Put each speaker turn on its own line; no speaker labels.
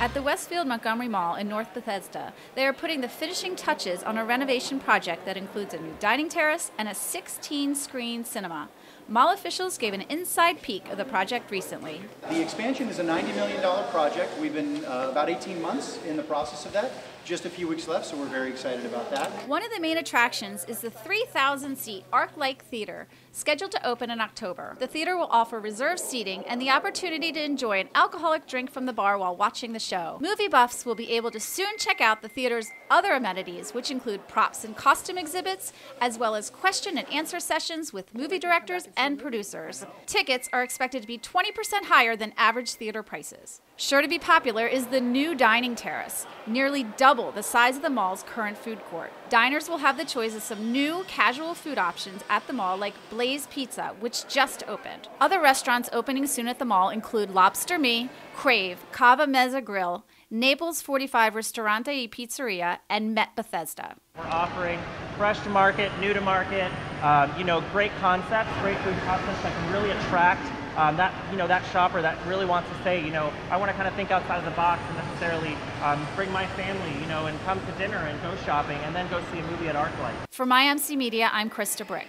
At the Westfield Montgomery Mall in North Bethesda, they are putting the finishing touches on a renovation project that includes a new dining terrace and a 16 screen cinema. Mall officials gave an inside peek of the project recently.
The expansion is a $90 million project. We've been uh, about 18 months in the process of that. Just a few weeks left, so we're very excited about that.
One of the main attractions is the 3,000 seat ArcLight Theater, scheduled to open in October. The theater will offer reserved seating and the opportunity to enjoy an alcoholic drink from the bar while watching the show. Movie buffs will be able to soon check out the theater's other amenities, which include props and costume exhibits, as well as question and answer sessions with movie directors and producers. Tickets are expected to be 20% higher than average theater prices. Sure to be popular is the new dining terrace, nearly double the size of the mall's current food court. Diners will have the choice of some new casual food options at the mall like Blaze Pizza, which just opened. Other restaurants opening soon at the mall include Lobster Me, Crave, Cava Mezze Grille, Naples 45 Ristorante y Pizzeria, and Met Bethesda.
We're offering fresh to market, new to market, um, you know, great concepts, great food concepts that can really attract um, that you know that shopper that really wants to say, you know, I want to kind of think outside of the box and necessarily um, bring my family, you know, and come to dinner and go shopping and then go see a movie at ArcLight.
For MyMC Media, I'm Krista Brick.